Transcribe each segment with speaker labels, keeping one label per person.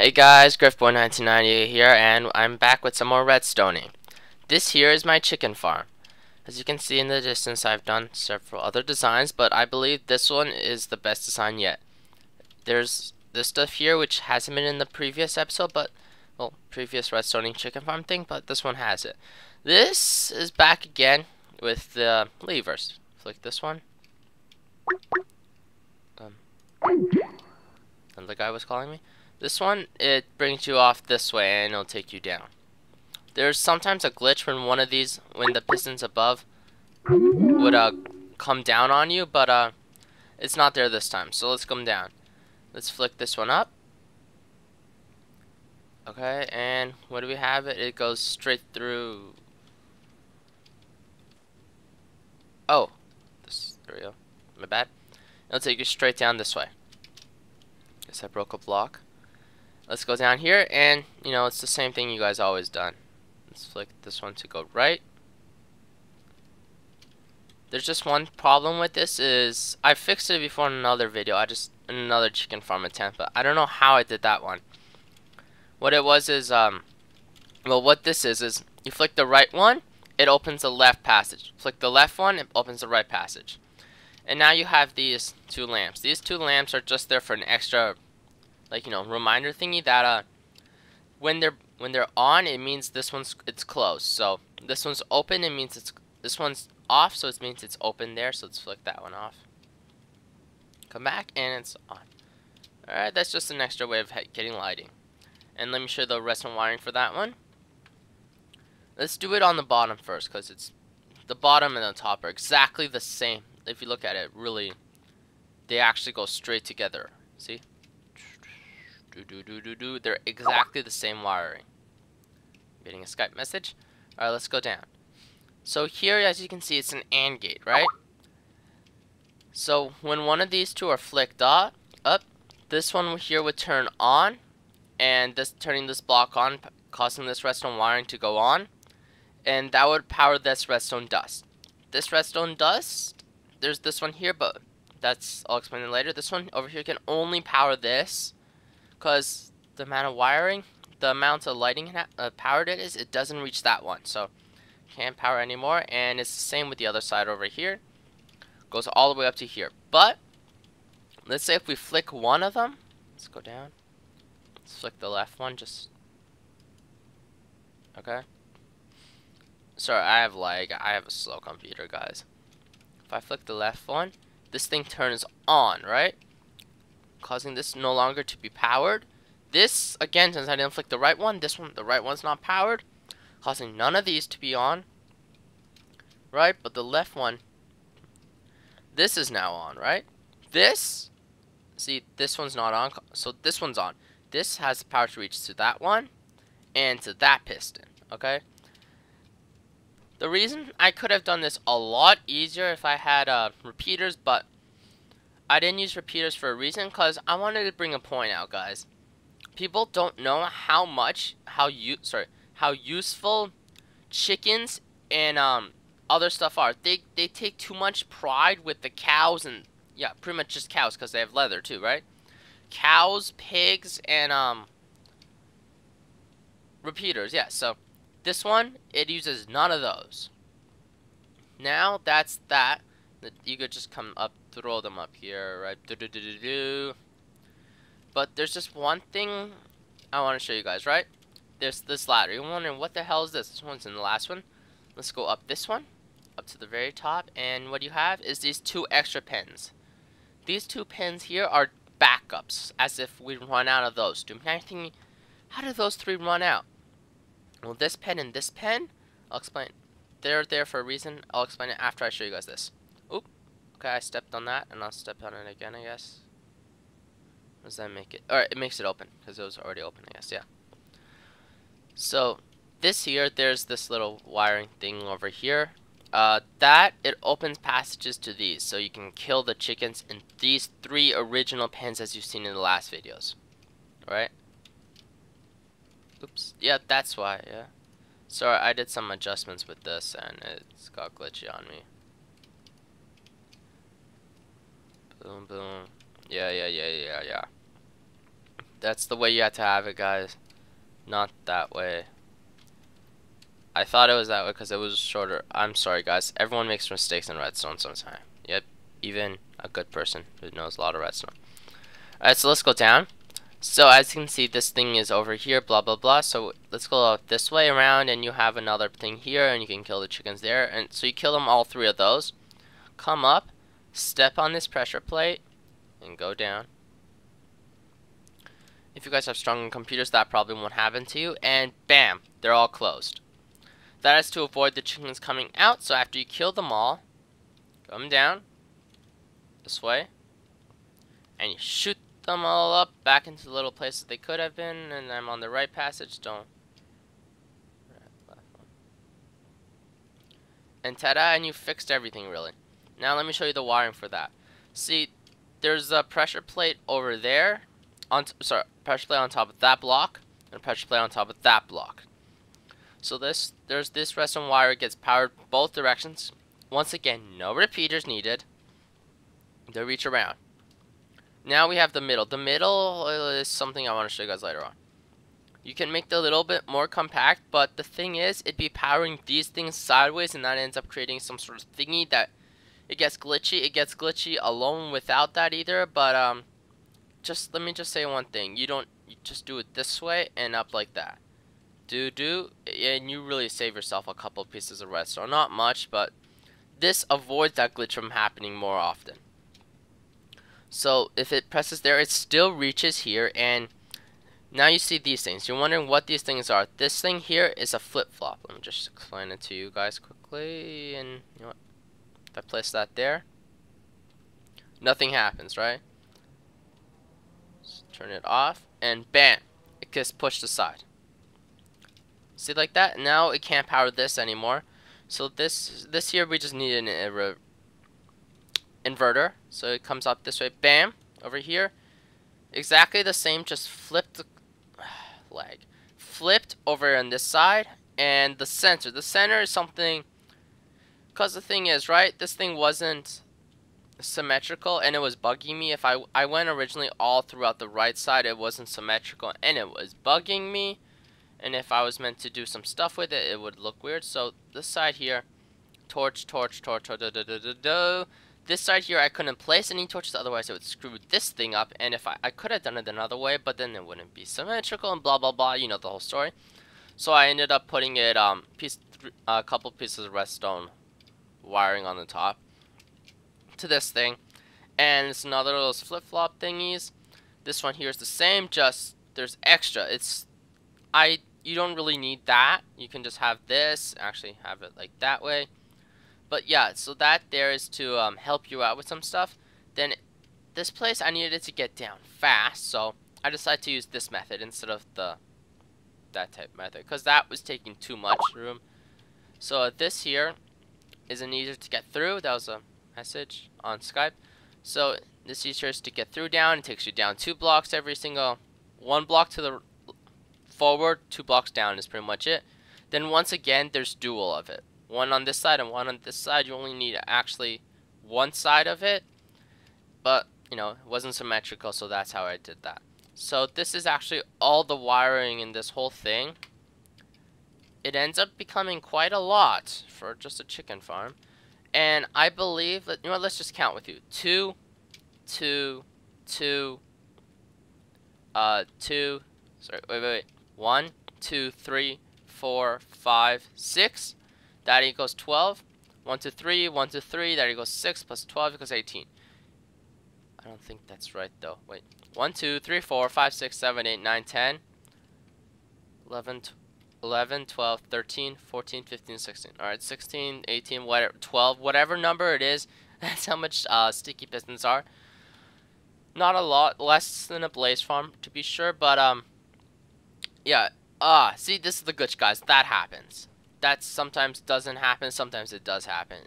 Speaker 1: Hey guys, Grifboy1998 here, and I'm back with some more redstoning. This here is my chicken farm. As you can see in the distance, I've done several other designs, but I believe this one is the best design yet. There's this stuff here which hasn't been in the previous episode, but, well, previous redstoning chicken farm thing, but this one has it. This is back again with the levers. Flick this one. Um, and the guy was calling me. This one, it brings you off this way and it'll take you down. There's sometimes a glitch when one of these, when the pistons above would uh, come down on you, but uh, it's not there this time. So let's come down. Let's flick this one up. Okay, and what do we have? It It goes straight through. Oh, this, there we go. My bad. It'll take you straight down this way. Guess I broke a block. Let's go down here, and, you know, it's the same thing you guys always done. Let's flick this one to go right. There's just one problem with this is, I fixed it before in another video, I just, another chicken farm attempt, but I don't know how I did that one. What it was is, um, well, what this is, is you flick the right one, it opens the left passage. Flick the left one, it opens the right passage. And now you have these two lamps. These two lamps are just there for an extra like you know reminder thingy that uh when they're when they're on it means this one's it's closed. So this one's open it means it's this one's off so it means it's open there. So let's flick that one off. Come back and it's on. Alright that's just an extra way of getting lighting. And let me show the rest of the wiring for that one. Let's do it on the bottom first because it's the bottom and the top are exactly the same. If you look at it really they actually go straight together. See do do do do do. They're exactly the same wiring. Getting a Skype message. Alright, let's go down. So here, as you can see, it's an AND gate, right? So when one of these two are flicked up, up, this one here would turn on, and this turning this block on, causing this redstone wiring to go on, and that would power this redstone dust. This redstone dust, there's this one here, but that's I'll explain it later. This one over here can only power this, because the amount of wiring, the amount of lighting uh, powered it is, it doesn't reach that one. So can't power anymore. And it's the same with the other side over here. Goes all the way up to here. But let's say if we flick one of them, let's go down. Let's flick the left one. Just okay. Sorry, I have lag. I have a slow computer, guys. If I flick the left one, this thing turns on, right? Causing this no longer to be powered. This, again, since I didn't flick the right one, this one, the right one's not powered, causing none of these to be on. Right, but the left one, this is now on, right? This, see, this one's not on, so this one's on. This has the power to reach to that one and to that piston, okay? The reason I could have done this a lot easier if I had uh, repeaters, but I didn't use repeaters for a reason because I wanted to bring a point out, guys. People don't know how much, how you, sorry, how useful chickens and um other stuff are. They they take too much pride with the cows and yeah, pretty much just cows because they have leather too, right? Cows, pigs, and um repeaters. Yeah, so this one it uses none of those. Now that's that. You could just come up throw them up here, right? Do, do, do, do, do. But there's just one thing I want to show you guys, right? There's this ladder. You're wondering, what the hell is this? This one's in the last one. Let's go up this one, up to the very top, and what you have is these two extra pins. These two pins here are backups, as if we run out of those. Do anything? How did those three run out? Well, this pen and this pen, I'll explain. They're there for a reason. I'll explain it after I show you guys this. Okay, I stepped on that, and I'll step on it again, I guess. Does that make it? Alright, it makes it open, because it was already open, I guess, yeah. So, this here, there's this little wiring thing over here. Uh, that, it opens passages to these, so you can kill the chickens in these three original pens as you've seen in the last videos. Alright? Oops. Yeah, that's why, yeah. Sorry, I did some adjustments with this, and it's got glitchy on me. Boom, boom. Yeah, yeah, yeah, yeah, yeah. That's the way you have to have it, guys. Not that way. I thought it was that way because it was shorter. I'm sorry, guys. Everyone makes mistakes in redstone sometimes. Yep, even a good person who knows a lot of redstone. Alright, so let's go down. So as you can see, this thing is over here, blah, blah, blah. So let's go this way around, and you have another thing here, and you can kill the chickens there. And so you kill them all three of those. Come up, step on this pressure plate, and go down. If you guys have strong computers, that probably won't happen to you. And bam, they're all closed. That is to avoid the chickens coming out. So after you kill them all, come down this way, and you shoot them all up back into the little places they could have been. And I'm on the right passage. Don't. And ta-da, and you fixed everything really. Now let me show you the wiring for that. See, there's a pressure plate over there. On sorry, pressure plate on top of that block, and pressure plate on top of that block. So this there's this redstone wire gets powered both directions. Once again, no repeaters needed. They reach around. Now we have the middle. The middle is something I want to show you guys later on. You can make the little bit more compact, but the thing is, it'd be powering these things sideways, and that ends up creating some sort of thingy that it gets glitchy. It gets glitchy alone without that either, but um, just let me just say one thing. You don't you just do it this way and up like that do do, and you really save yourself a couple pieces of rest. redstone. Not much, but this avoids that glitch from happening more often. So if it presses there, it still reaches here, and now you see these things. You're wondering what these things are. This thing here is a flip-flop. Let me just explain it to you guys quickly, and you know what? If I place that there, nothing happens, right? Just turn it off, and bam, it gets pushed aside. See like that? Now it can't power this anymore. So this this here we just need an inverter. So it comes up this way. Bam! Over here. Exactly the same, just flipped the leg. Flipped over on this side. And the center. The center is something because the thing is, right, this thing wasn't symmetrical and it was bugging me. If I, I went originally all throughout the right side, it wasn't symmetrical and it was bugging me and if I was meant to do some stuff with it, it would look weird. So this side here, torch, torch, torch, da, da, da, da, da. This side here, I couldn't place any torches, otherwise it would screw this thing up. And if I, I could have done it another way, but then it wouldn't be symmetrical and blah, blah, blah. You know the whole story. So I ended up putting it, um, piece, a couple pieces of redstone wiring on the top to this thing. And it's another those flip-flop thingies. This one here is the same, just there's extra. It's I you don't really need that. You can just have this, actually have it like that way. But yeah, so that there is to um, help you out with some stuff. Then this place, I needed it to get down fast, so I decided to use this method instead of the that type method, because that was taking too much room. So this here isn't easier to get through. That was a message on Skype. So this easier to get through down. It takes you down two blocks every single one block to the forward, two blocks down is pretty much it. Then once again, there's dual of it. One on this side and one on this side. You only need actually one side of it. But, you know, it wasn't symmetrical, so that's how I did that. So this is actually all the wiring in this whole thing. It ends up becoming quite a lot for just a chicken farm. And I believe that, you know what, let's just count with you. Two, two, two, uh, two, sorry, wait, wait, wait. One, two, three, four, five, six. That equals 12. 1 to 3, 1 to 3, that equals 6 plus 12 equals 18. I don't think that's right though. Wait. 1, 2, 3, 4, 5, 6, 7, 8, 9, 10, 11, 11 12, 13, 14, 15, 16. Alright, 16, 18, whatever, 12, whatever number it is, that's how much uh, sticky pistons are. Not a lot, less than a blaze farm to be sure, but um, yeah. Ah, see, this is the glitch, guys. That happens. That sometimes doesn't happen. Sometimes it does happen.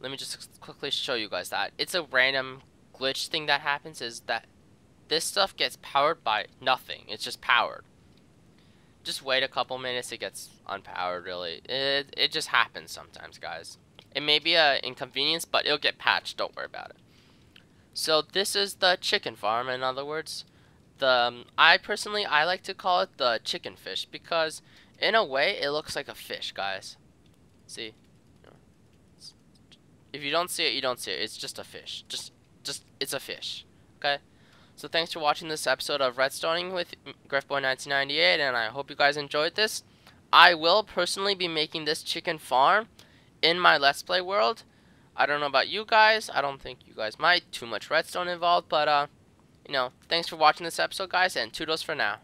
Speaker 1: Let me just quickly show you guys that. It's a random glitch thing that happens is that this stuff gets powered by nothing. It's just powered. Just wait a couple minutes, it gets unpowered, really. It, it just happens sometimes, guys. It may be an inconvenience, but it'll get patched. Don't worry about it. So this is the chicken farm, in other words. the um, I personally I like to call it the chicken fish because in a way it looks like a fish, guys. See, if you don't see it, you don't see it. It's just a fish. Just just it's a fish. Okay. So thanks for watching this episode of Redstoning with Grifboy1998, and I hope you guys enjoyed this. I will personally be making this chicken farm in my Let's Play world. I don't know about you guys. I don't think you guys might. Too much redstone involved, but uh, you know, thanks for watching this episode, guys, and toodles for now.